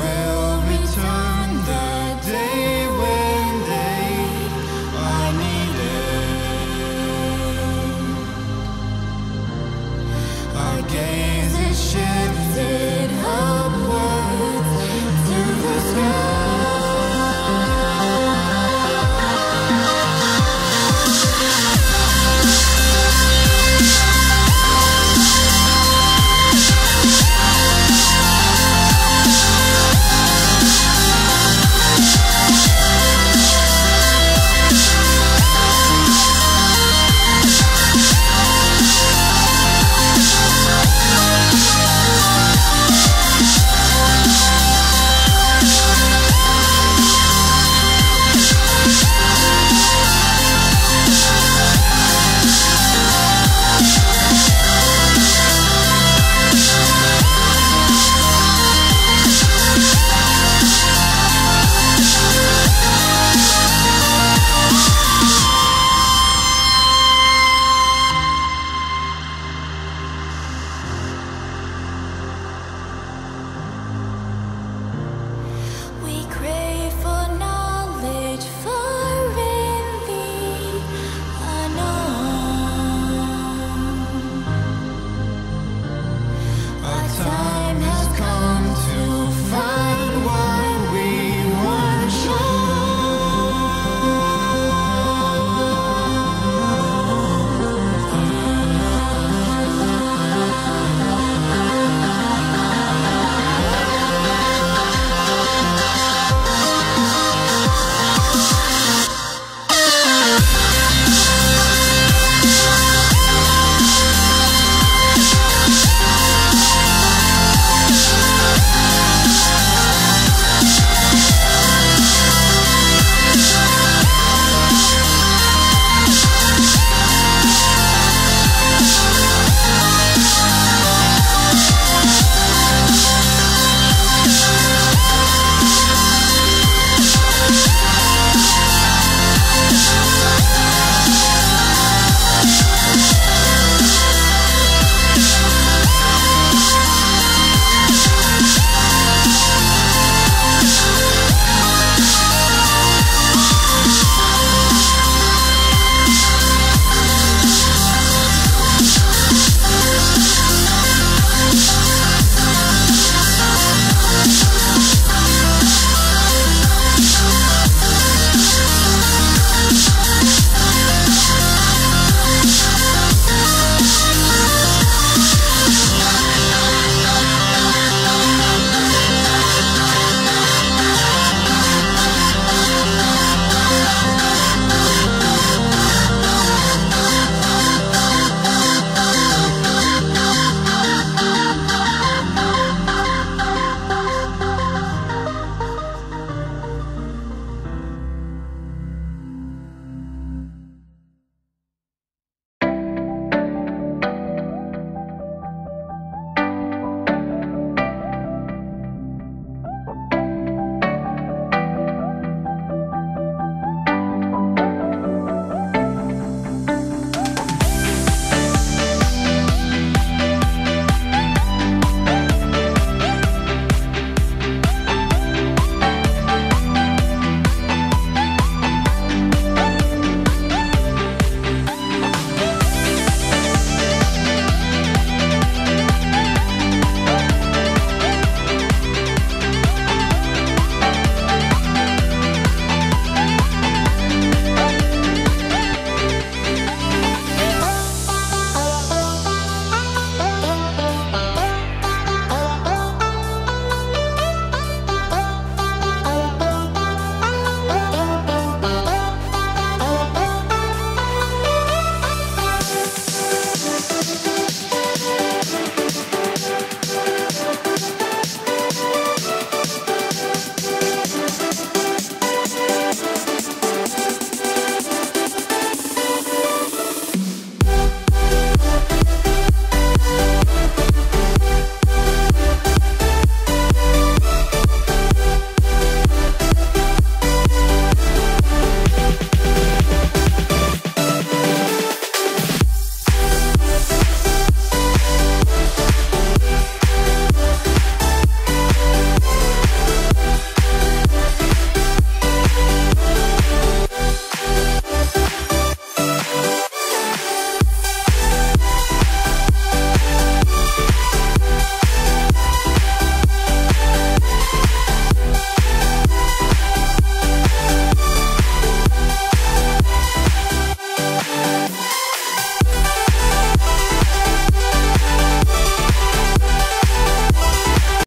around.